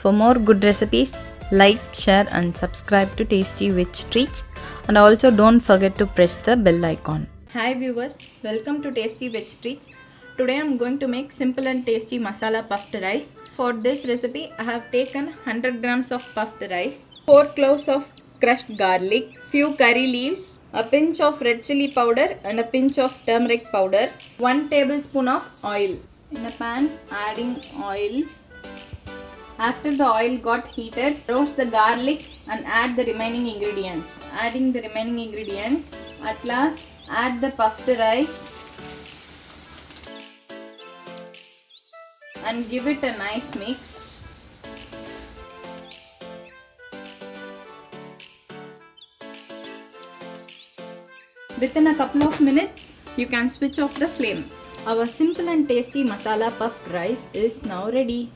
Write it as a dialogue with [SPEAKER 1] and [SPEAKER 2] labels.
[SPEAKER 1] For more good recipes, like, share, and subscribe to Tasty Veg Treatz. And also don't forget to press the bell icon. Hi viewers, welcome to Tasty Veg Treatz. Today I'm going to make simple and tasty masala puffed rice. For this recipe, I have taken 100 grams of puffed rice, 4 cloves of crushed garlic, few curry leaves, a pinch of red chili powder and a pinch of turmeric powder, 1 tablespoon of oil. In a pan, adding oil. After the oil got heated, roast the garlic and add the remaining ingredients. Adding the remaining ingredients. At last, add the puffed rice and give it a nice mix. Within a couple of minutes, you can switch off the flame. Our simple and tasty masala puffed rice is now ready.